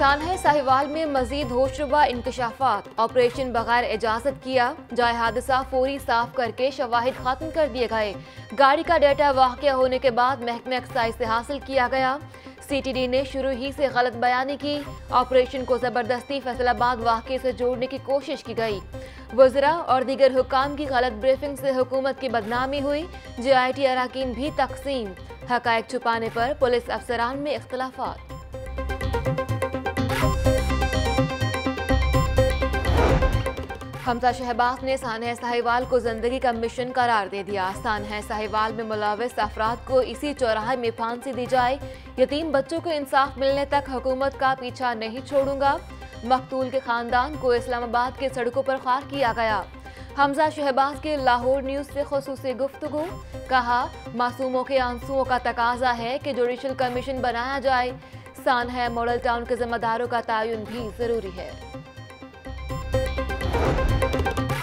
سانحہ ساہیوال میں مزید ہوشربہ انکشافات۔ آپریشن بغیر اجازت کیا، جائے حادثہ فوری صاف کر کے شواہد ختم کر دیے گئے۔ گاڑی کا ڈیٹا واقعہ ہونے کے بعد محکمہ ایکسائز سے حاصل کیا گیا۔ سی ٹی ڈی نے شروع ہی سے غلط بیانی کی۔ آپریشن کو زبردستی فیصل آباد واقعے سے جوڑنے کی کوشش کی گئی۔ وزراء اور دیگر حکام کی غلط بریفنگ سے حکومت کی بدنامی ہوئی۔ جے آئی ٹی اراکین بھی تقسیم۔ حقائق چھپانے پر پولیس افسران میں اختلافات۔ حمزہ شہباز نے سانحہ ساہیوال کو زندگی کا مشن قرار دے دیا۔ سانحہ ساہیوال میں ملوث افراد کو اسی چوراہے میں پھانسی دی جائے۔ یتیم بچوں کو انصاف ملنے تک حکومت کا پیچھا نہیں چھوڑوں گا۔ مقتول کے خاندان کو اسلام آباد کے سڑکوں پر خار کیا گیا۔ حمزہ شہباز کے لاہور نیوز سے خصوصی گفتگو۔ کہا، معصوموں کے آنسوؤں کا تقاضا ہے کہ جوڈیشل کمیشن بنایا جائے۔ سانحہ ماڈل ٹاؤن کے ذمہ داروں کا تعین بھی ضروری ہے۔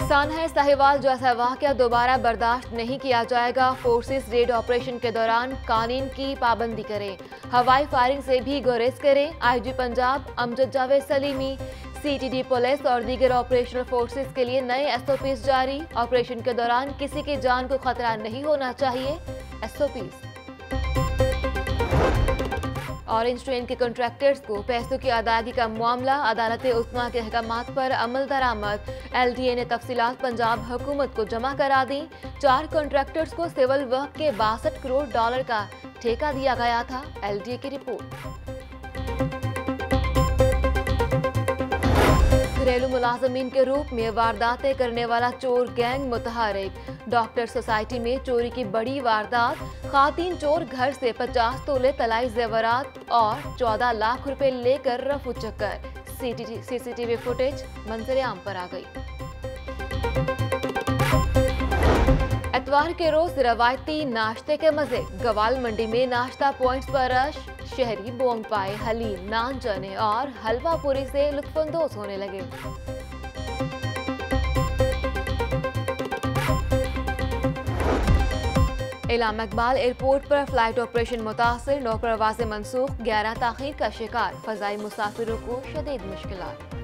سانحہ ساہیوال جیسا واقعہ دوبارہ برداشت نہیں کیا جائے گا۔ فورسز ریڈ آپریشن کے دوران قانون کی پابندی کریں۔ ہوائی فائرنگ سے بھی گریز کریں۔ I G Punjab, Amjad Javed Saleemi, C T D police اور دیگر آپریشنل فورسز کے لیے نئے ایس او پیز جاری۔ آپریشن کے دوران کسی کی جان کو خطرہ نہیں ہونا چاہیے۔ S O Ps. Orange train کے کنٹریکٹرز کو پیسوں کی ادائیگی کا معاملہ عدالت عثمہ کے احکامات پر عمل درآمد۔ ایل ڈی اے نے تفصیلات پنجاب حکومت کو جمع کرا دی چار کنٹریکٹرز کو سول ورک کے باسٹھ کروڑ ڈالر کا ٹھیکہ دیا گیا تھا۔ ایل ڈی اے کی رپورٹ۔ گھریلو ملازمین کے روپ میں وارداتیں کرنے والا چور گینگ متحرک۔ ڈاکٹر سوسائٹی میں چوری کی بڑی واردات، خواتین چور گھر سے پچاس تولے تلائی زیورات اور چودہ لاکھ روپے لے کر رفو چکر۔ سی سی ٹی وی فوٹیج منظر عام پر آ گئی۔ اتوار کے روز روایتی ناشتے کے مزے۔ گوال منڈی میں ناشتہ پوائنٹس پر رش۔ شہری بونگ پائے حلیم۔ نان چنے اور حلوہ پوری سے لطف اندوز ہونے لگے۔ علامہ اقبال ایئرپورٹ پر فلائٹ آپریشن متاثر۔ نو پروازیں منسوخ۔ گیارہ تاخیر کا شکار۔ فضائی مسافروں کو شدید مشکلات۔